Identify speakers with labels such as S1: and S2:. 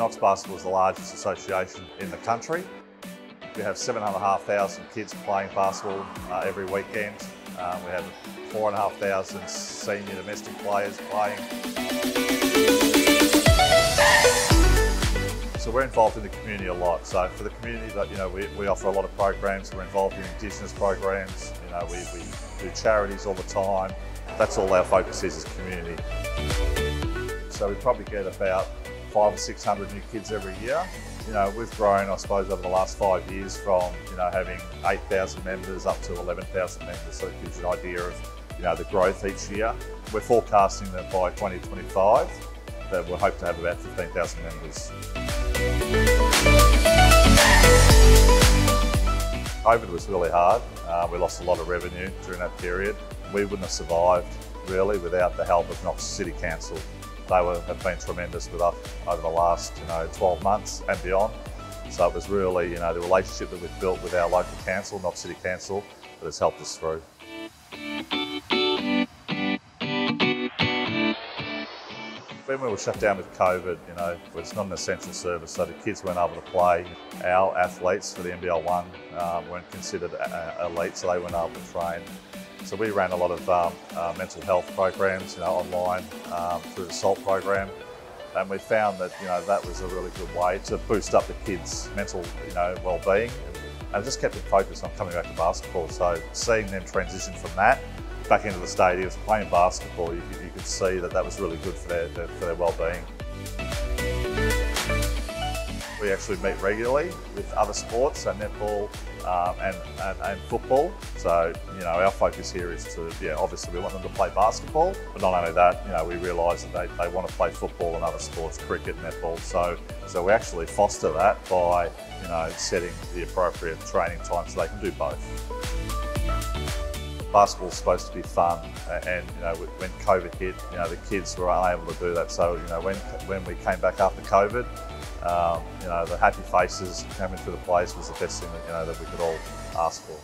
S1: Knox Basketball is the largest association in the country. We have 7,500 kids playing basketball uh, every weekend. Uh, we have 4,500 senior domestic players playing. So we're involved in the community a lot. So for the community, you know, we, we offer a lot of programs. We're involved in Indigenous programs. You know, we, we do charities all the time. That's all our focus is, is community. So we probably get about five or 600 new kids every year. You know, we've grown, I suppose, over the last five years from, you know, having 8,000 members up to 11,000 members. So it gives you an idea of, you know, the growth each year. We're forecasting that by 2025, that we'll hope to have about 15,000 members. COVID was really hard. Uh, we lost a lot of revenue during that period. We wouldn't have survived really without the help of Knox City Council. They were, have been tremendous with us over the last you know 12 months and beyond. So it was really you know the relationship that we've built with our local council, Knox City Council, that has helped us through. when we were shut down with COVID, you know, it's not an essential service, so the kids weren't able to play. Our athletes for the NBL One um, weren't considered uh, elite, so they weren't able to train. So we ran a lot of um, uh, mental health programs, you know, online um, through the SALT program, and we found that you know that was a really good way to boost up the kids' mental, you know, well-being, and just kept them focused on coming back to basketball. So seeing them transition from that back into the stadiums playing basketball, you, you could see that that was really good for their, their for their well-being. We actually meet regularly with other sports, so netball um, and, and, and, football. So, you know, our focus here is to, yeah, obviously we want them to play basketball, but not only that, you know, we realise that they, they want to play football and other sports, cricket, netball. So, so we actually foster that by, you know, setting the appropriate training time so they can do both basketball's supposed to be fun and you know when COVID hit you know the kids were unable to do that so you know when when we came back after COVID um, you know, the happy faces coming through the place was the best thing that, you know, that we could all ask for.